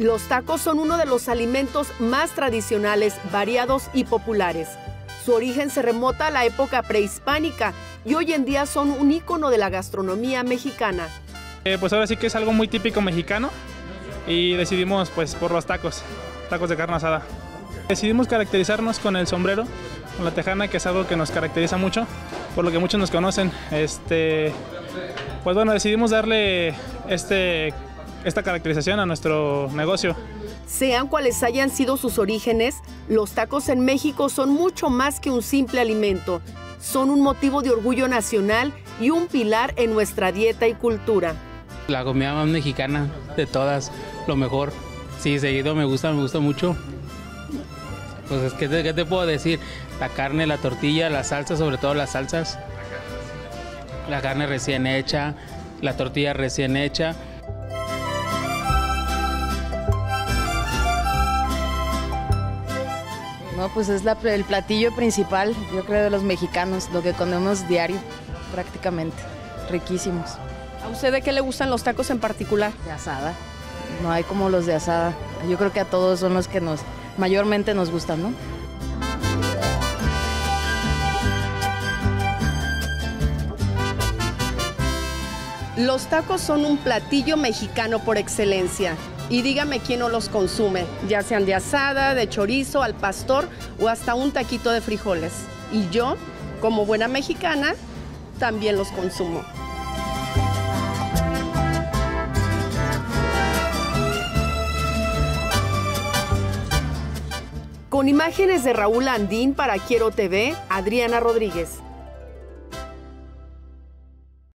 Los tacos son uno de los alimentos más tradicionales, variados y populares. Su origen se remota a la época prehispánica y hoy en día son un ícono de la gastronomía mexicana. Eh, pues ahora sí que es algo muy típico mexicano y decidimos pues por los tacos, tacos de carne asada. Decidimos caracterizarnos con el sombrero, con la tejana, que es algo que nos caracteriza mucho, por lo que muchos nos conocen. Este, pues bueno, decidimos darle este esta caracterización a nuestro negocio. Sean cuales hayan sido sus orígenes, los tacos en México son mucho más que un simple alimento. Son un motivo de orgullo nacional y un pilar en nuestra dieta y cultura. La comida más mexicana de todas, lo mejor. Sí, seguido me gusta, me gusta mucho. Pues, ¿qué te, ¿qué te puedo decir? La carne, la tortilla, la salsa, sobre todo las salsas. La carne recién hecha, la tortilla recién hecha. No, pues es la- el platillo principal, yo creo, de los mexicanos, lo que comemos diario, prácticamente. Riquísimos. ¿A usted de qué le gustan los tacos en particular? De asada. No hay como los de asada. Yo creo que a todos son los que nos mayormente nos gustan, ¿no? Los tacos son un platillo mexicano por excelencia. Y dígame quién no los consume, ya sean de asada, de chorizo, al pastor o hasta un taquito de frijoles. Y yo, como buena mexicana, también los consumo. Con imágenes de Raúl Andín para Quiero TV, Adriana Rodríguez.